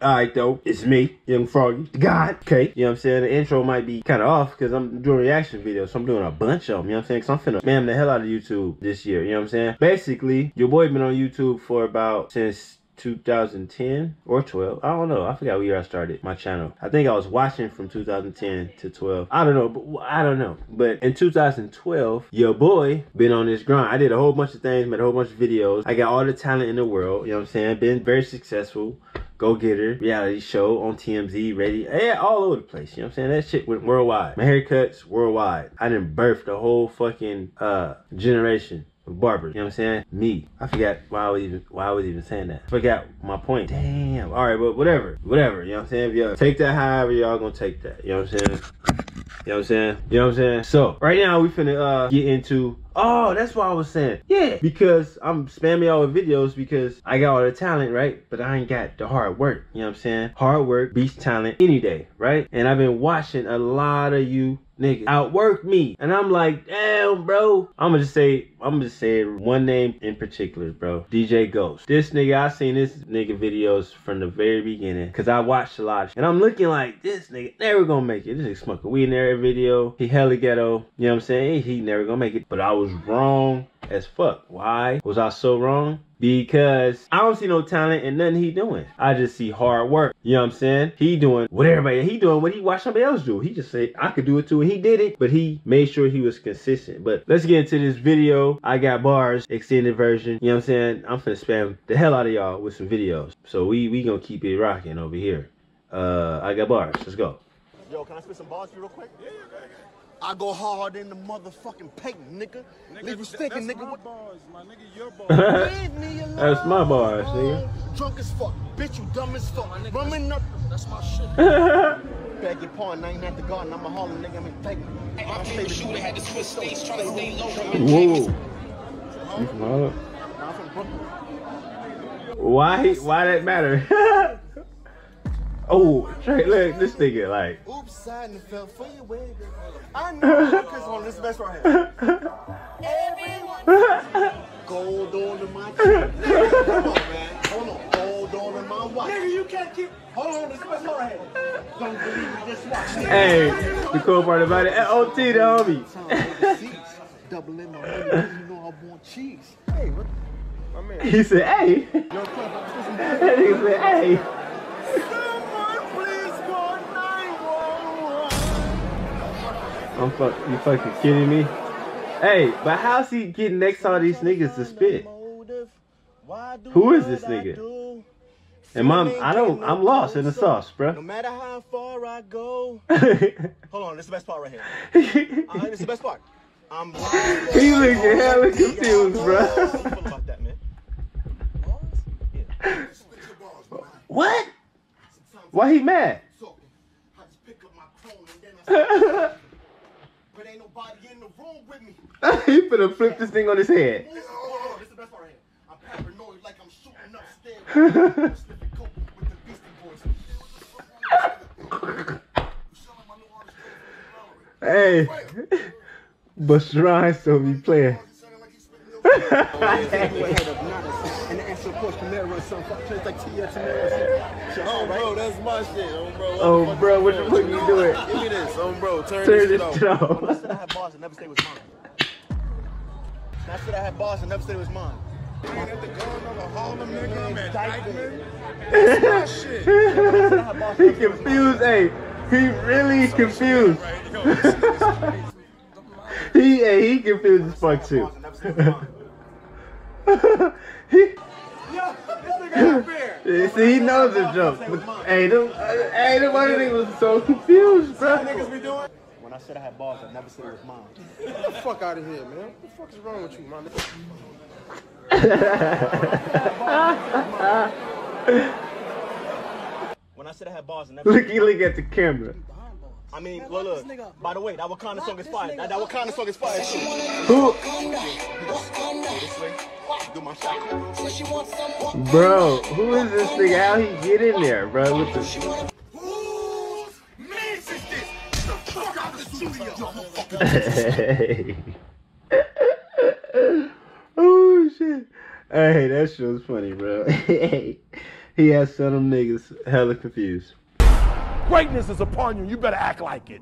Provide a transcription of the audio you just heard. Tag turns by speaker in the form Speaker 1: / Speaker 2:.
Speaker 1: Alright though, it's me, Young Froggy, the God, okay? You know what I'm saying? The intro might be kind of off because I'm doing reaction videos, so I'm doing a bunch of them, you know what I'm saying? Because I'm finna spam the hell out of YouTube this year, you know what I'm saying? Basically, your boy been on YouTube for about since 2010 or 12. I don't know. I forgot what year I started my channel. I think I was watching from 2010 to 12. I don't know, but I don't know. But in 2012, your boy been on this grind. I did a whole bunch of things, made a whole bunch of videos. I got all the talent in the world. You know what I'm saying? Been very successful. Go Getter, reality show on TMZ, ready, yeah, all over the place. You know what I'm saying? That shit went worldwide. My haircuts worldwide. I didn't birth the whole fucking uh generation of barbers. You know what I'm saying? Me. I forgot why I was even why I was even saying that. Forgot my point. Damn. All right, but whatever. Whatever. You know what I'm saying? If y'all take that however y'all gonna take that. You know what I'm saying? You know what I'm saying? You know what I'm saying? So right now we finna uh get into Oh, that's what I was saying. Yeah, because I'm spamming y'all with videos because I got all the talent, right? But I ain't got the hard work. You know what I'm saying? Hard work beats talent any day, right? And I've been watching a lot of you nigga outwork me. And I'm like, damn, bro. I'm gonna just say, I'm gonna just say one name in particular, bro. DJ Ghost. This nigga, I seen this nigga videos from the very beginning because I watched a lot. And I'm looking like, this nigga never gonna make it. This nigga smoking weed in every video. He hella ghetto. You know what I'm saying? He never gonna make it. But I was wrong as fuck. Why was I so wrong? Because I don't see no talent in nothing he doing. I just see hard work. You know what I'm saying? He doing what everybody, he doing what he watched somebody else do. He just said, I could do it too. And he did it, but he made sure he was consistent. But let's get into this video. I got bars, extended version. You know what I'm saying? I'm finna spam the hell out of y'all with some videos. So we, we gonna keep it rocking over here. Uh, I got bars. Let's go.
Speaker 2: Yo, can I spit some bars for you real quick? Yeah, yeah, yeah. I go hard in the motherfucking paint, nigga. nigga Leave you stinking,
Speaker 3: that's
Speaker 2: nigga.
Speaker 3: My bars, my nigga, your bars.
Speaker 2: Me alone.
Speaker 1: That's my bars, nigga.
Speaker 2: Drunk as fuck, bitch, you dumb as fuck.
Speaker 3: My nigga,
Speaker 2: Rumming up.
Speaker 3: That's my shit.
Speaker 2: Beg your pardon, I ain't at the garden. I'm a Harlem nigga. I'm in take
Speaker 4: My favorite shooter had to switch states, trying to stay low.
Speaker 1: Whoa. You from Harlem?
Speaker 2: Nah, I'm from Brooklyn.
Speaker 1: Why? Why that matter? oh, Trey, look, this nigga like.
Speaker 2: Oops, side and fell for your way. I know, cause on this best right here. Gold on in my chain. Come on, man. Hold on. Gold on in my watch. Nigga, you can't keep. Hold on, this best right here. Don't believe me, just watch.
Speaker 1: Hey, the cool part about it, OT the homie.
Speaker 2: Doubling my money, 'cause you know I want cheese. Hey, what? My man.
Speaker 1: He said, hey.
Speaker 2: Yo, Cliff, I'm supposed
Speaker 1: That nigga said, hey. I'm fuck, you fucking kidding me? Hey, but how's he getting next to all these niggas to spit? Who is this nigga? And mom, I don't, I'm lost in the sauce, bro.
Speaker 2: No matter how far I go. Hold on, this is the best part right here. Uh, this is the best part. I'm
Speaker 1: looking hella confused, bro.
Speaker 2: you about that, man?
Speaker 1: What? Why he mad?
Speaker 2: I just pick up my phone and then I But ain't nobody in the room with me.
Speaker 1: he finna flip this thing on his head.
Speaker 2: This is the best part right here. I'm paranoid like I'm shooting upstairs. I'm sniffing coke with the Beastie Boys.
Speaker 1: Hey, but Shrine still be playing.
Speaker 2: And the answer, of course, Camaro or something. Turns like Tia Tamera.
Speaker 5: Oh, bro, that's my shit. Oh, bro. What
Speaker 1: Oh,
Speaker 5: the fuck
Speaker 1: bro,
Speaker 5: you
Speaker 1: what the
Speaker 5: doing?
Speaker 1: fuck you doing?
Speaker 5: Give me this. Oh, bro, turn,
Speaker 1: Turn
Speaker 5: this shit off.
Speaker 2: When I said I had bars, I never say was mine. I said I had bars, I never say it was mine.
Speaker 3: I at the gun, I'm Harlem nigga, I'm at Dyckman. That's my shit.
Speaker 1: he confused. Hey, he really confused. He, hey, he confused as fuck too.
Speaker 2: Bars, I never say it was mine.
Speaker 1: He,
Speaker 2: Yo, this nigga up here.
Speaker 1: see, he knows the joke. But, hey, them, uh, hey, them other niggas was so confused, bro.
Speaker 2: Niggas be doing. When I said I had balls, I never said it was mine.
Speaker 5: Get the fuck out of here, man. What the fuck is wrong with you, my nigga?
Speaker 2: When I said I had bars, I never.
Speaker 1: Look, he look at the camera.
Speaker 2: I mean, look, look. By the way, that Wakanda song is fire. That, that Wakanda song is fire.
Speaker 1: Who,
Speaker 2: This way. Do my shot.
Speaker 1: bro? Who is this nigga? How he get in there, bro? With the,
Speaker 3: Whose mans is this? Get the fuck out the studio.
Speaker 1: oh shit! Hey, that shit was funny, bro. Hey, he has some of them niggas hella confused.
Speaker 3: Greatness is upon you. You better act like it.